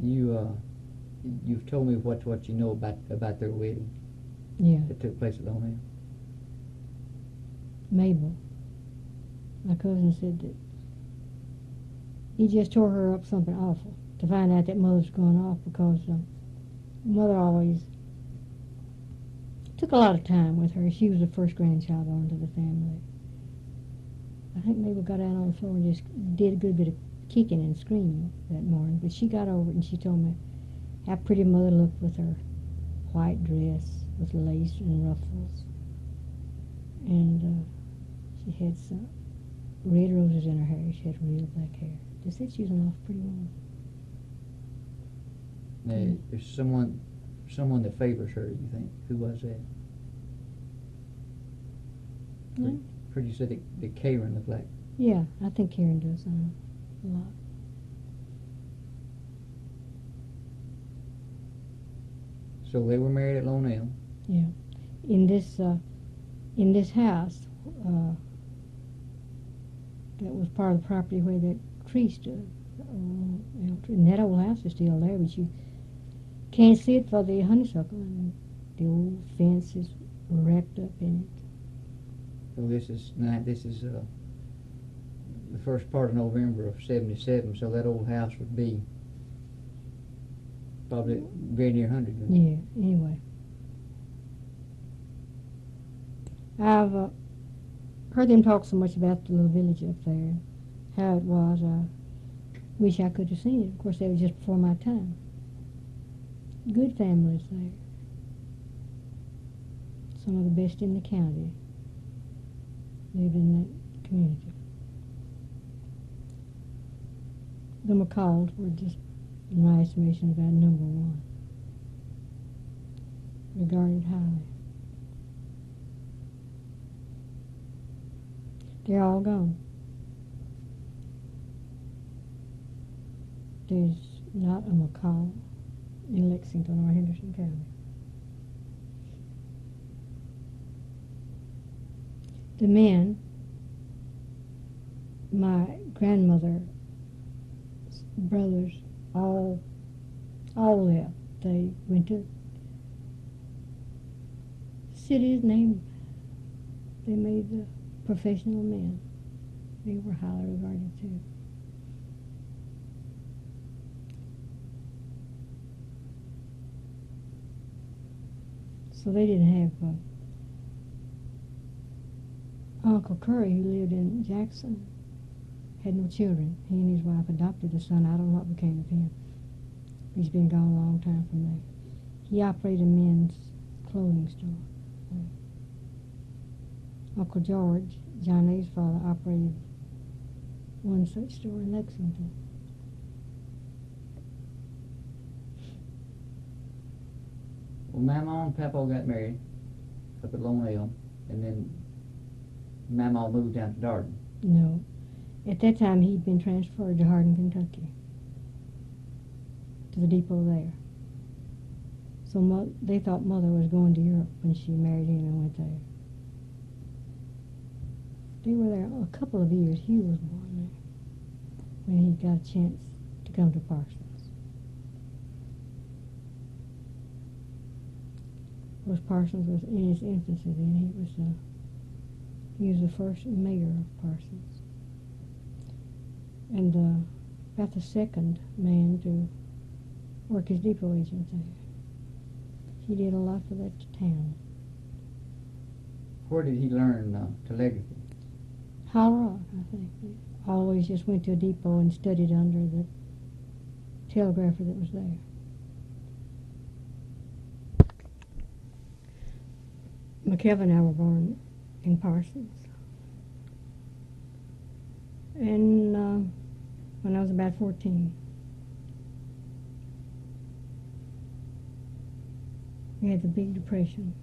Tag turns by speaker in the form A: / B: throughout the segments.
A: You, uh, you've told me what, what you know about, about their wedding
B: Yeah,
A: that took place at Lone Elm.
B: Mabel. My cousin said that he just tore her up something awful to find out that mother's gone off because uh, mother always took a lot of time with her. She was the first grandchild onto the family. I think Mabel got out on the floor and just did a good bit of kicking and screaming that morning, but she got over it and she told me how pretty mother looked with her white dress with lace and ruffles. And uh, she had some red roses in her hair. She had real black hair. They said she was an awful pretty woman.
A: Now,
B: Mm.
A: there's someone, someone that favors her, you think? Who was that?
B: Hmm?
A: Pretty said that, that Karen looked like.
B: Yeah, I think Karen does um, lot.
A: So they were married at Lone Elm.
B: In this uh, in this house, uh, that was part of the property where that tree stood. Uh, and that old house is still there, but you can't see it for the honeysuckle, and the old fence is wrapped up in it.
A: So this is now this is uh, the first part of November of '77. So that old house would be probably very near hundred.
B: Yeah, anyway. I've uh, heard them talk so much about the little village up there, how it was. I wish I could have seen it. Of course, that was just before my time. Good families there. Some of the best in the county lived in that community. The McCalls were just, in my estimation, about number one. Regarded highly. They're all gone. There's not a McCall in Lexington or Henderson County. The men, my grandmother's brothers, all all left. They went to cities named. They made the professional men. They were highly regarded too. So they didn't have uh, Uncle Curry, who lived in Jackson, had no children. He and his wife adopted a son. I don't know what became of him. He's been gone a long time from there. He operated a men's clothing store. Uncle George, John A's father, operated one such store in Lexington.
A: Well, Mama and Papa got married up at Lone Elm, and then Mama moved down to Darden.
B: No. At that time, he'd been transferred to Hardin, Kentucky, to the depot there. So mo- they thought mother was going to Europe when she married him and went there. They were there a couple of years. He was born there when he got a chance to come to Parsons. Of Parsons was in his infancy then. He was uh, he was the first mayor of Parsons and uh, about the second man to work his depot agent there. He did a lot for that town.
A: Where did he learn uh, telegraphy?
B: Hollow Rock, I think. He always just went to a depot and studied under the telegrapher that was there. McKelvy and I were born in Parsons. And uh, when I was about 14. We had the big depression,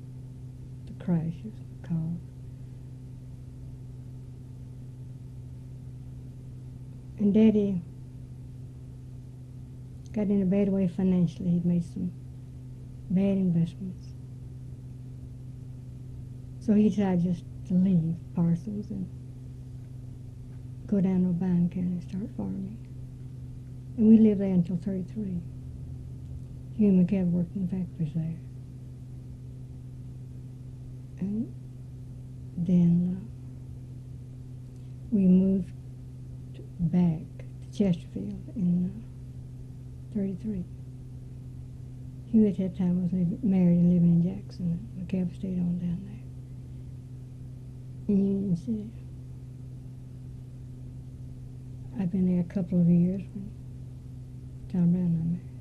B: the crash is called. And Daddy got in a bad way financially. He'd made some bad investments. So he decided just to leave Parsons and go down to Obion County and start farming. And we lived there until 33. Hugh and McCabe worked in the factories there. And then uh, we moved back to Chesterfield in uh, 33. Hugh at that time was married and living in Jackson. McCabe stayed on down there in Union City. I've been there a couple of years when Tom Brown I married.